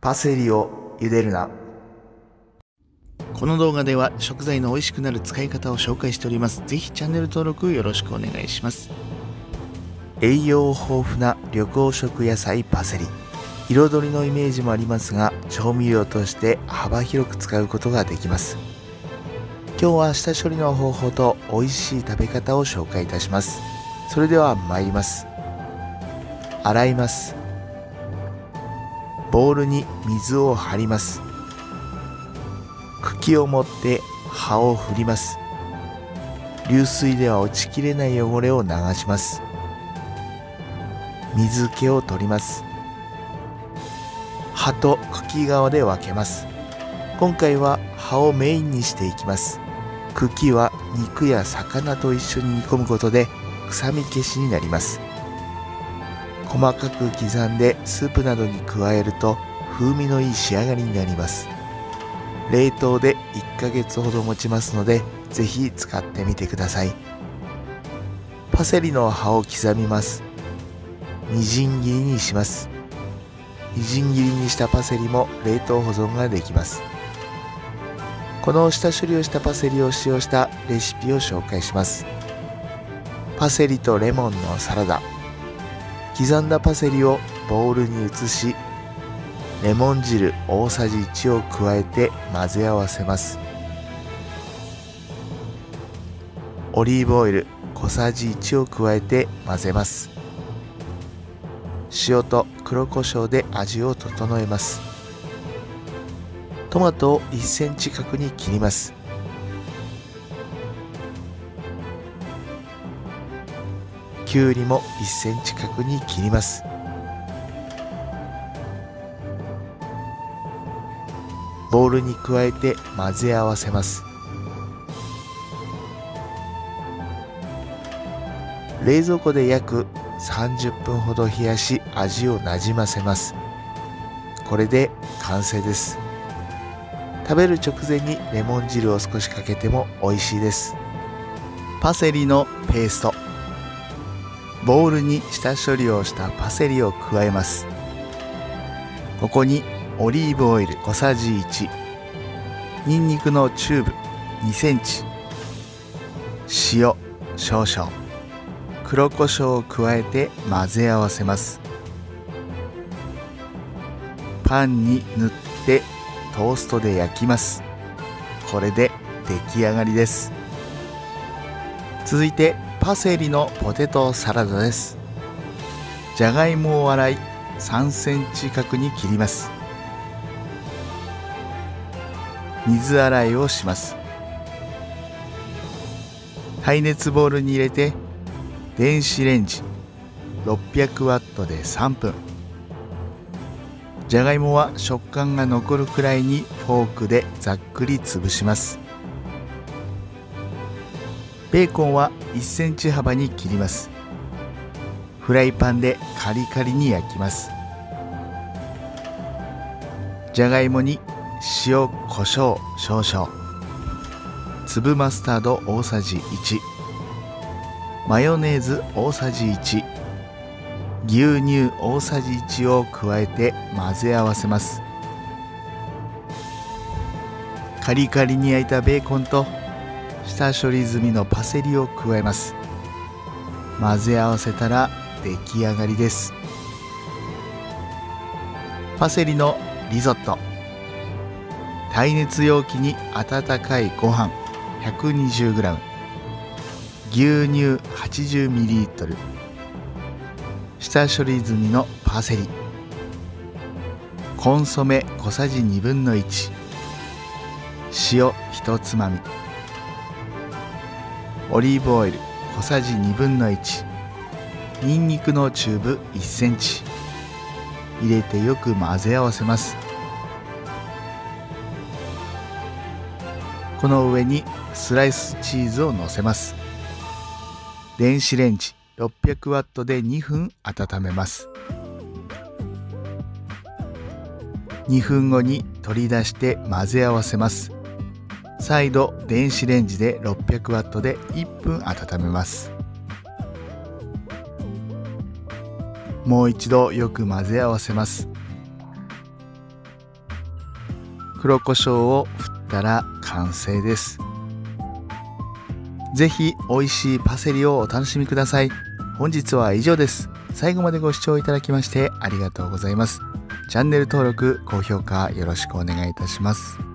パセリを茹でるな。この動画では食材の美味しくなる使い方を紹介しております。ぜひチャンネル登録よろしくお願いします。栄養豊富な緑黄色野菜パセリ。彩りのイメージもありますが調味料として幅広く使うことができます。今日は下処理の方法と美味しい食べ方を紹介いたします。それでは参ります。洗いますボウルに水を張ります。茎を持って葉を振ります。流水では落ちきれない汚れを流します。水気を取ります。葉と茎側で分けます。今回は葉をメインにしていきます。茎は肉や魚と一緒に煮込むことで臭み消しになります。細かく刻んでスープなどに加えると風味のいい仕上がりになります。冷凍で1ヶ月ほど持ちますのでぜひ使ってみてください。パセリの葉を刻みます。みじん切りにします。みじん切りにしたパセリも冷凍保存ができます。この下処理をしたパセリを使用したレシピを紹介します。パセリとレモンのサラダ。刻んだパセリをボウルに移しレモン汁大さじ1を加えて混ぜ合わせます。オリーブオイル小さじ1を加えて混ぜます。塩と黒胡椒で味を整えます。トマトを1センチ角に切ります。きゅうりも1センチ角に切ります。ボウルに加えて混ぜ合わせます。冷蔵庫で約30分ほど冷やし味をなじませます。これで完成です。食べる直前にレモン汁を少しかけても美味しいです。パセリのペースト。ボウルに下処理をしたパセリを加えます。ここにオリーブオイル小さじ1ニンニクのチューブ2センチ。塩少々。黒胡椒を加えて混ぜ合わせます。パンに塗ってトーストで焼きます。これで出来上がりです。続いてパセリのポテトサラダです。じゃがいもを洗い3センチ角に切ります。水洗いをします。耐熱ボウルに入れて電子レンジ600ワットで3分。じゃがいもは食感が残るくらいにフォークでざっくり潰します。ベーコンは1センチ幅に切ります。フライパンでカリカリに焼きます。じゃがいもに塩コショウ少々。粒マスタード大さじ1マヨネーズ大さじ1牛乳大さじ1を加えて混ぜ合わせます。カリカリに焼いたベーコンと下処理済みのパセリを加えます。混ぜ合わせたら出来上がりです。パセリのリゾット。耐熱容器に温かいご飯。120g 牛乳 80ml 下処理済みのパセリ。コンソメ小さじ1 2の1塩1つまみ。オリーブオイル小さじ1 2の1にんにくのチューブ1センチ。入れてよく混ぜ合わせます。この上にスライスチーズをのせます。電子レンジ600ワットで2分温めます。2分後に取り出して混ぜ合わせます。再度電子レンジで600ワットで1分温めます。もう一度よく混ぜ合わせます。黒胡椒を振ったら完成です。ぜひ美味しいパセリをお楽しみください。本日は以上です。最後までご視聴いただきましてありがとうございます。チャンネル登録高評価よろしくお願いいたします。